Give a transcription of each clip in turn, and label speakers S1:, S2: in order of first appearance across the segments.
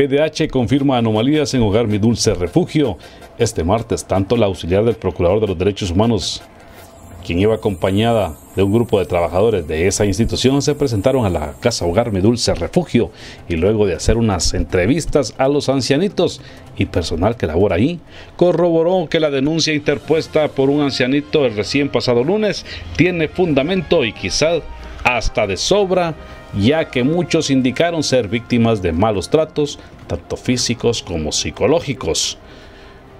S1: PDH confirma anomalías en Hogar Mi Dulce Refugio. Este martes, tanto la auxiliar del Procurador de los Derechos Humanos, quien iba acompañada de un grupo de trabajadores de esa institución, se presentaron a la Casa Hogar Mi Dulce Refugio y luego de hacer unas entrevistas a los ancianitos y personal que labora ahí, corroboró que la denuncia interpuesta por un ancianito el recién pasado lunes tiene fundamento y quizás hasta de sobra ya que muchos indicaron ser víctimas de malos tratos, tanto físicos como psicológicos.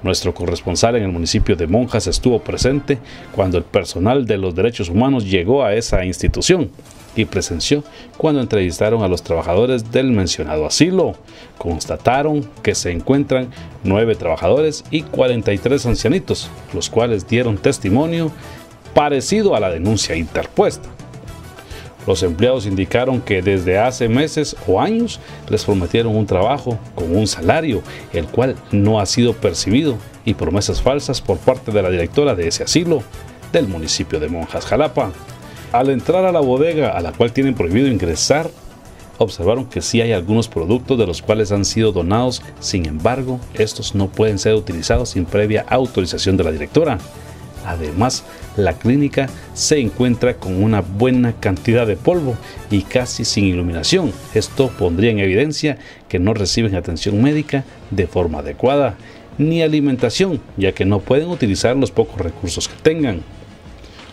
S1: Nuestro corresponsal en el municipio de Monjas estuvo presente cuando el personal de los derechos humanos llegó a esa institución y presenció cuando entrevistaron a los trabajadores del mencionado asilo. Constataron que se encuentran nueve trabajadores y 43 ancianitos, los cuales dieron testimonio parecido a la denuncia interpuesta. Los empleados indicaron que desde hace meses o años les prometieron un trabajo con un salario, el cual no ha sido percibido, y promesas falsas por parte de la directora de ese asilo del municipio de Monjas, Jalapa. Al entrar a la bodega a la cual tienen prohibido ingresar, observaron que sí hay algunos productos de los cuales han sido donados, sin embargo, estos no pueden ser utilizados sin previa autorización de la directora. Además, la clínica se encuentra con una buena cantidad de polvo y casi sin iluminación. Esto pondría en evidencia que no reciben atención médica de forma adecuada ni alimentación, ya que no pueden utilizar los pocos recursos que tengan.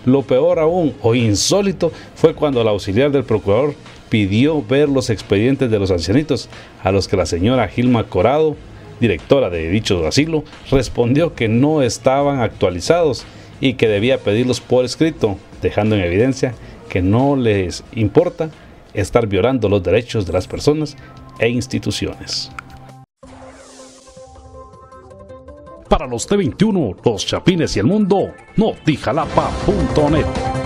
S1: Lo peor aún o insólito fue cuando el auxiliar del procurador pidió ver los expedientes de los ancianitos, a los que la señora Gilma Corado, directora de dicho asilo, respondió que no estaban actualizados y que debía pedirlos por escrito, dejando en evidencia que no les importa estar violando los derechos de las personas e instituciones. Para los T21, los Chapines y el mundo, notijalapa.net.